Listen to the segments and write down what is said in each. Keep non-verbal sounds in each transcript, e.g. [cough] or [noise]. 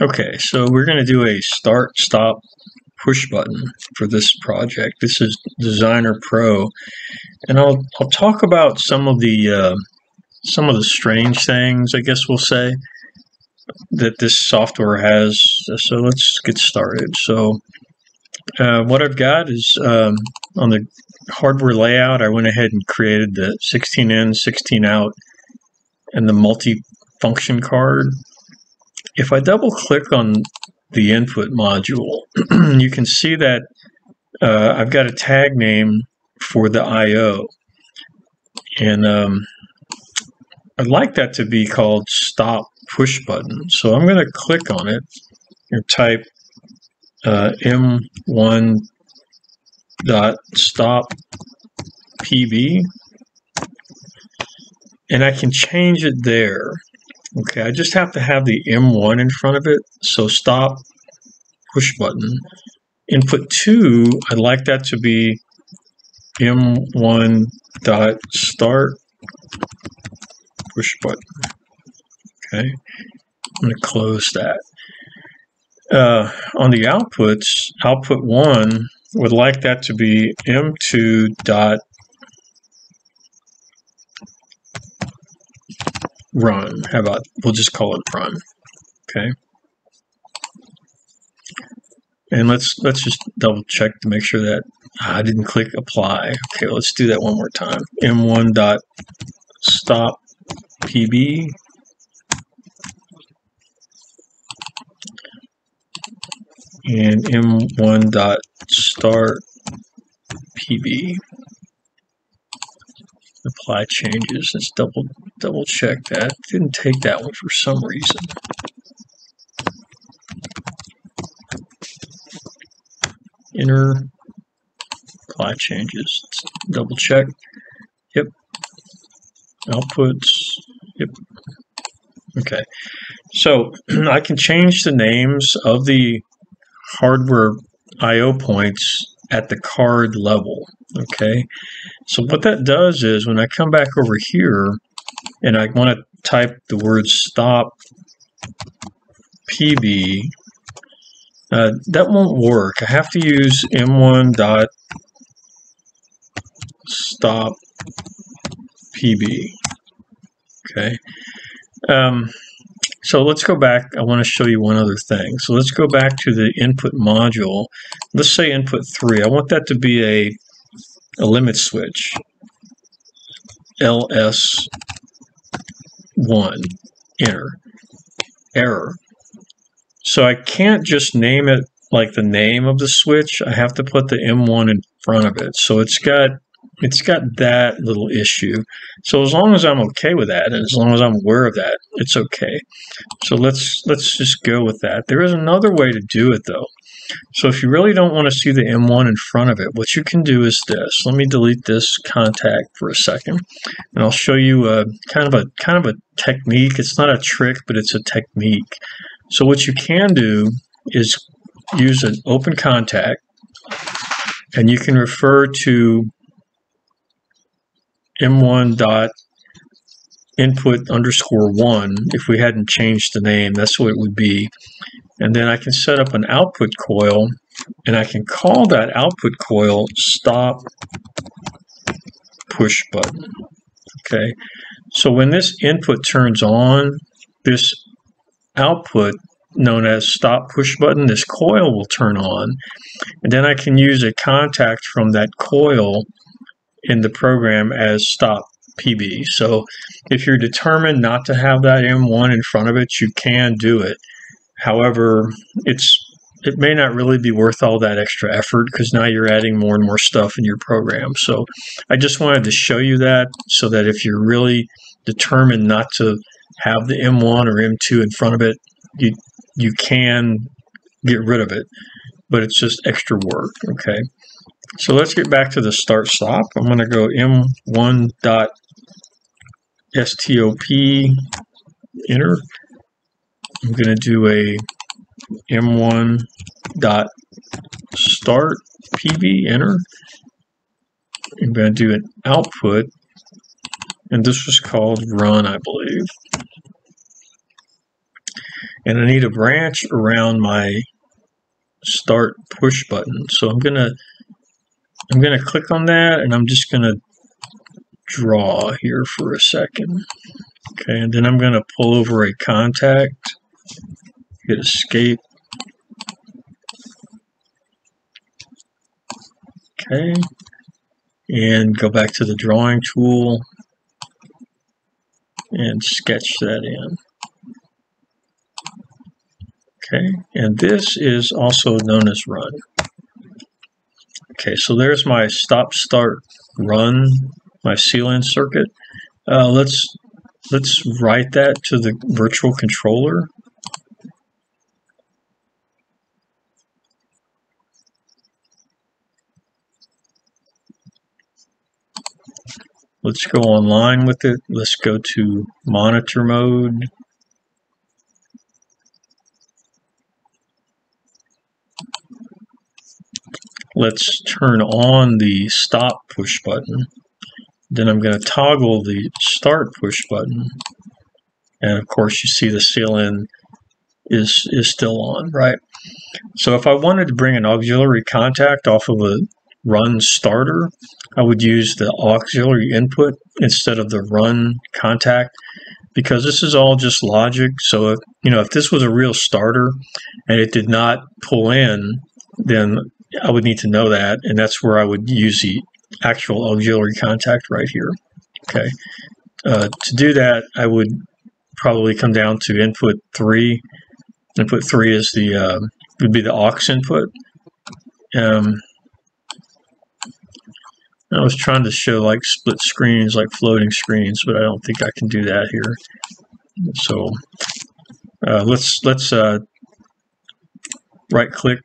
Okay, so we're going to do a start stop push button for this project. This is Designer Pro, and I'll I'll talk about some of the uh, some of the strange things, I guess we'll say, that this software has. So let's get started. So uh, what I've got is um, on the hardware layout, I went ahead and created the 16 in, 16 out, and the multi-function card if I double click on the input module, [clears throat] you can see that uh, I've got a tag name for the I.O. And um, I'd like that to be called stop push button. So I'm going to click on it and type uh, M1 dot stop PB and I can change it there. Okay, I just have to have the M1 in front of it. So stop, push button. Input 2, I'd like that to be M1 dot start push button. Okay, I'm going to close that. Uh, on the outputs, output 1 would like that to be M2 dot run. How about we'll just call it run. Okay. And let's let's just double check to make sure that I didn't click apply. Okay, let's do that one more time. M1 dot stop PB. And M1 dot start PB apply changes. Let's double double check that. Didn't take that one for some reason. Enter apply changes. Let's double check. Yep. Outputs. Yep. Okay. So [clears throat] I can change the names of the hardware I.O. points at the card level. Okay, so what that does is when I come back over here and I want to type the word stop PB, uh, that won't work. I have to use M1 dot stop PB. Okay. Um, so let's go back. I want to show you one other thing. So let's go back to the input module. Let's say input 3. I want that to be a a limit switch, LS1, enter, error. So I can't just name it like the name of the switch. I have to put the M1 in front of it. So it's got it's got that little issue. So as long as I'm okay with that, and as long as I'm aware of that, it's okay. So let's let's just go with that. There is another way to do it though. So if you really don't want to see the M1 in front of it, what you can do is this. Let me delete this contact for a second, and I'll show you a kind of a kind of a technique. It's not a trick, but it's a technique. So what you can do is use an open contact, and you can refer to m1 dot input underscore one if we hadn't changed the name that's what it would be and then I can set up an output coil and I can call that output coil stop push button. Okay, so when this input turns on, this output known as stop push button, this coil will turn on, and then I can use a contact from that coil in the program as stop PB. So if you're determined not to have that M1 in front of it, you can do it. However, it's it may not really be worth all that extra effort because now you're adding more and more stuff in your program. So I just wanted to show you that so that if you're really determined not to have the M1 or M2 in front of it, you you can get rid of it, but it's just extra work. Okay. So let's get back to the start stop. I'm going to go M1 dot stop enter I'm going to do a m1 dot start pb enter. I'm going to do an output, and this was called run, I believe. and I need a branch around my start push button. So I'm gonna I'm gonna click on that and I'm just gonna draw here for a second. Okay, and then I'm gonna pull over a contact, hit escape. Okay, and go back to the drawing tool and sketch that in. Okay, and this is also known as run. Okay, so there's my stop start run, my seal-in circuit. Uh, let's let's write that to the virtual controller. Let's go online with it. Let's go to monitor mode. let's turn on the stop push button. Then I'm going to toggle the start push button. And of course you see the seal-in is, is still on, right? So if I wanted to bring an auxiliary contact off of a run starter, I would use the auxiliary input instead of the run contact because this is all just logic. So if, you know, if this was a real starter and it did not pull in, then I would need to know that, and that's where I would use the actual auxiliary contact right here. Okay. Uh, to do that, I would probably come down to input three. Input three is the uh, would be the aux input. Um, I was trying to show like split screens, like floating screens, but I don't think I can do that here. So uh, let's let's uh, right click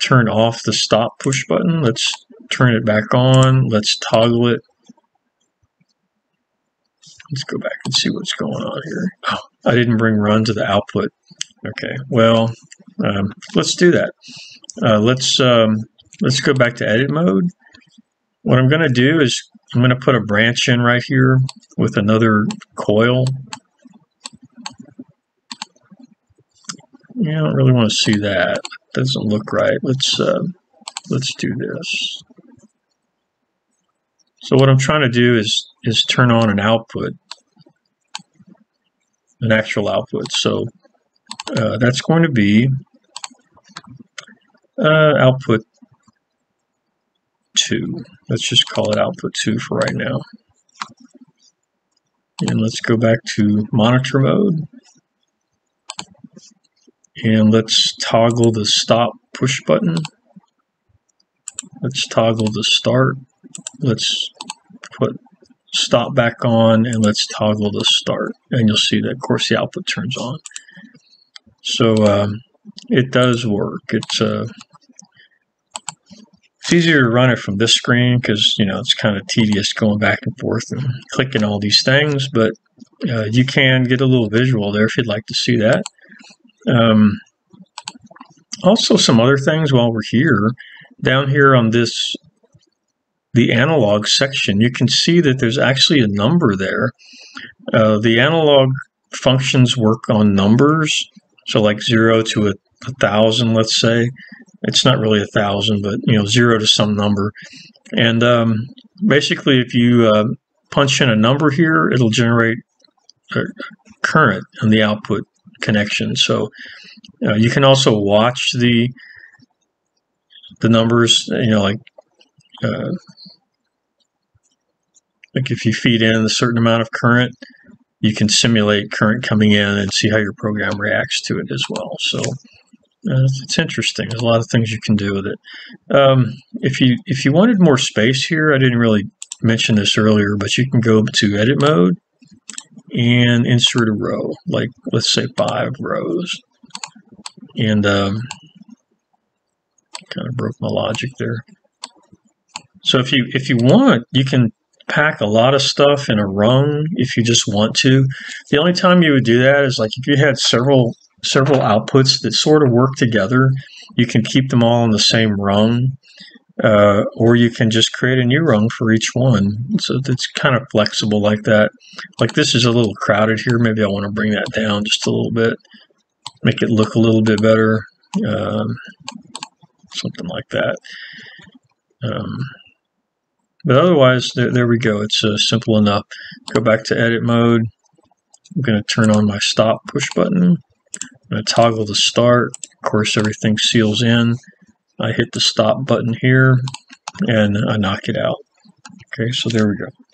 turn off the stop push button. Let's turn it back on. Let's toggle it. Let's go back and see what's going on here. Oh, I didn't bring run to the output. Okay, well, um, let's do that. Uh, let's um, let's go back to edit mode. What I'm going to do is I'm going to put a branch in right here with another coil. Yeah, I don't really want to see that doesn't look right. Let's uh, let's do this. So what I'm trying to do is is turn on an output, an actual output. So uh, that's going to be uh, output two. Let's just call it output two for right now. And let's go back to monitor mode. And let's toggle the stop push button. Let's toggle the start. Let's put stop back on and let's toggle the start. And you'll see that, of course, the output turns on. So um, it does work. It's uh, it's easier to run it from this screen because you know it's kind of tedious going back and forth and clicking all these things, but uh, you can get a little visual there if you'd like to see that. Um, also, some other things while we're here, down here on this, the analog section, you can see that there's actually a number there. Uh, the analog functions work on numbers, so like zero to a, a thousand, let's say. It's not really a thousand, but you know, zero to some number. And um, basically, if you uh, punch in a number here, it'll generate a current on the output connection. So uh, you can also watch the the numbers. You know, like uh, like if you feed in a certain amount of current, you can simulate current coming in and see how your program reacts to it as well. So it's interesting. There's a lot of things you can do with it. Um, if you if you wanted more space here, I didn't really mention this earlier, but you can go to edit mode and insert a row, like let's say five rows. And um, kind of broke my logic there. So if you if you want, you can pack a lot of stuff in a rung if you just want to. The only time you would do that is like if you had several several outputs that sort of work together, you can keep them all in the same rung uh, or you can just create a new rung for each one. So it's kind of flexible like that. Like this is a little crowded here. Maybe I want to bring that down just a little bit. make it look a little bit better. Um, something like that. Um, but otherwise, there, there we go. It's uh, simple enough. Go back to edit mode. I'm going to turn on my stop push button. I'm going to toggle the start. Of course, everything seals in. I hit the stop button here and I knock it out. Okay, so there we go.